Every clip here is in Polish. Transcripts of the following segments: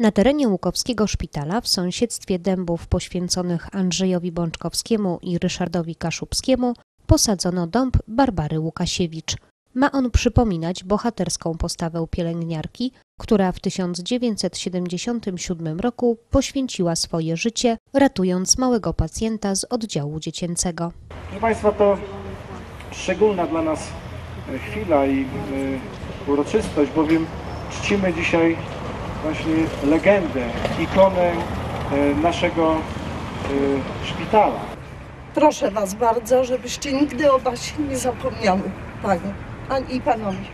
Na terenie Łukowskiego Szpitala w sąsiedztwie dębów poświęconych Andrzejowi Bączkowskiemu i Ryszardowi Kaszubskiemu posadzono dąb Barbary Łukasiewicz. Ma on przypominać bohaterską postawę pielęgniarki, która w 1977 roku poświęciła swoje życie, ratując małego pacjenta z oddziału dziecięcego. Proszę Państwa, to szczególna dla nas chwila i y, uroczystość, bowiem czcimy dzisiaj właśnie legendę, ikonę y, naszego y, szpitala. Proszę Was bardzo, żebyście nigdy o Was nie zapomniały, Panie ani Panowie.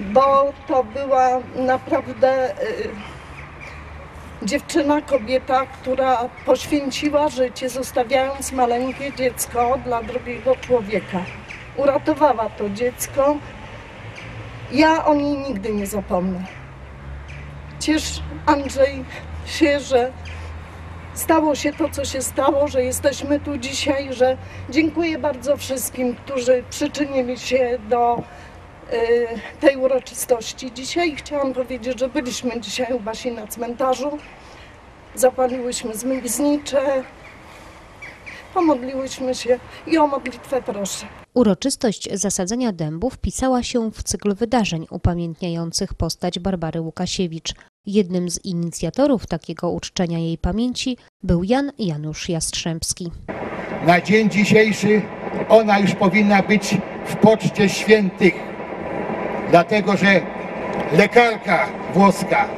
Bo to była naprawdę y, dziewczyna, kobieta, która poświęciła życie, zostawiając maleńkie dziecko dla drugiego człowieka. Uratowała to dziecko. Ja o niej nigdy nie zapomnę. Ciesz Andrzej się, że stało się to, co się stało, że jesteśmy tu dzisiaj, że dziękuję bardzo wszystkim, którzy przyczynili się do y, tej uroczystości dzisiaj. Chciałam powiedzieć, że byliśmy dzisiaj u Basi na cmentarzu, zapaliłyśmy znicze, pomodliłyśmy się i o modlitwę proszę. Uroczystość zasadzenia dębów wpisała się w cykl wydarzeń upamiętniających postać Barbary Łukasiewicz. Jednym z inicjatorów takiego uczczenia jej pamięci był Jan Janusz Jastrzębski. Na dzień dzisiejszy ona już powinna być w poczcie świętych, dlatego że lekarka włoska,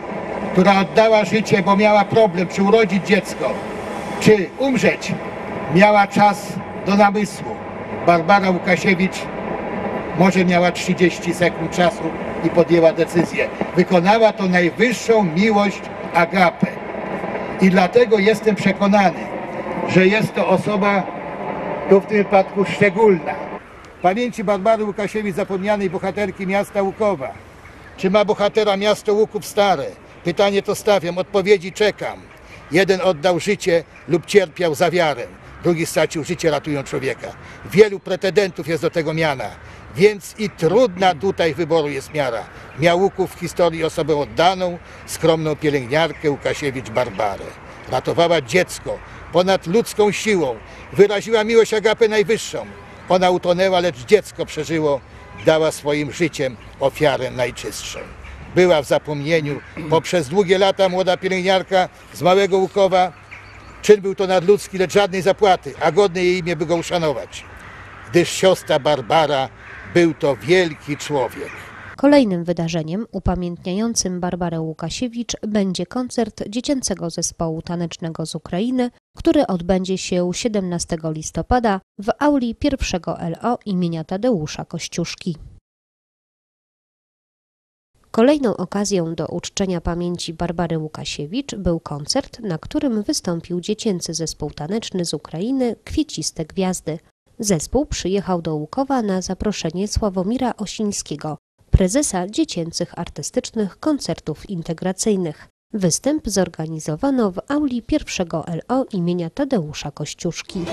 która oddała życie, bo miała problem, czy urodzić dziecko, czy umrzeć, miała czas do namysłu. Barbara Łukasiewicz może miała 30 sekund czasu i podjęła decyzję. Wykonała to najwyższą miłość agapę. I dlatego jestem przekonany, że jest to osoba tu w tym wypadku szczególna. Pamięci Barbary Łukasiewicz, zapomnianej bohaterki miasta Łukowa. Czy ma bohatera miasto Łuków Stare? Pytanie to stawiam, odpowiedzi czekam. Jeden oddał życie lub cierpiał za wiarę, drugi stracił życie ratując człowieka. Wielu pretendentów jest do tego miana, więc i trudna tutaj wyboru jest miara. Miał Łuków w historii osobę oddaną, skromną pielęgniarkę Łukasiewicz Barbarę. Ratowała dziecko ponad ludzką siłą, wyraziła miłość Agapę najwyższą. Ona utonęła, lecz dziecko przeżyło, dała swoim życiem ofiarę najczystszą. Była w zapomnieniu poprzez długie lata młoda pielęgniarka z Małego Łukowa. Czyn był to nadludzki, lecz żadnej zapłaty, a godne jej imię, by go uszanować. Gdyż siostra Barbara był to wielki człowiek. Kolejnym wydarzeniem upamiętniającym Barbarę Łukasiewicz będzie koncert dziecięcego zespołu tanecznego z Ukrainy, który odbędzie się 17 listopada w auli pierwszego LO imienia Tadeusza Kościuszki. Kolejną okazją do uczczenia pamięci Barbary Łukasiewicz był koncert, na którym wystąpił dziecięcy zespół taneczny z Ukrainy Kwieciste Gwiazdy. Zespół przyjechał do Łukowa na zaproszenie Sławomira Osińskiego, prezesa dziecięcych artystycznych koncertów integracyjnych. Występ zorganizowano w auli pierwszego LO imienia Tadeusza Kościuszki.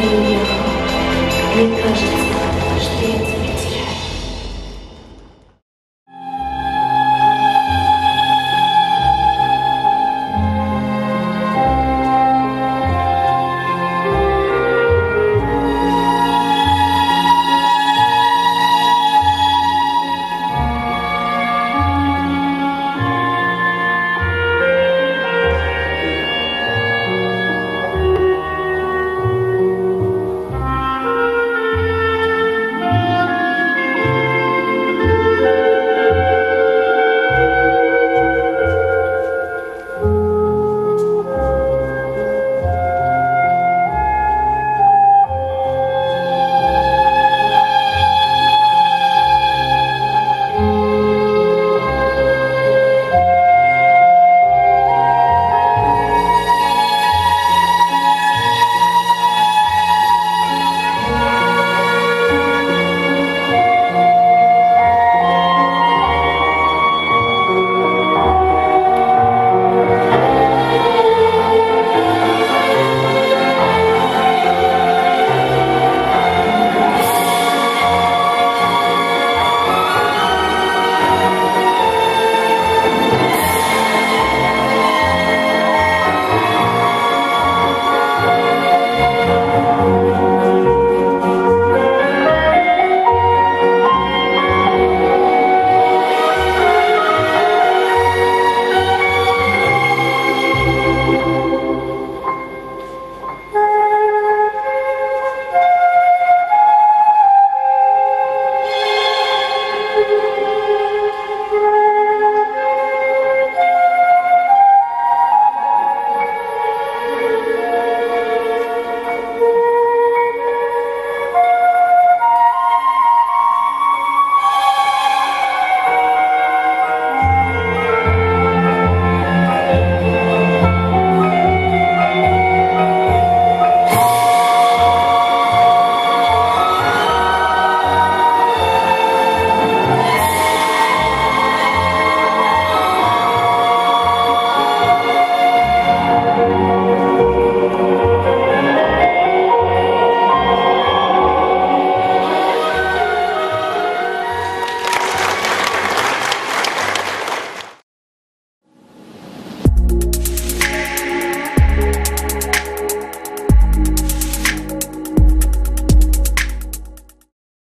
Ехал. Мне кажется,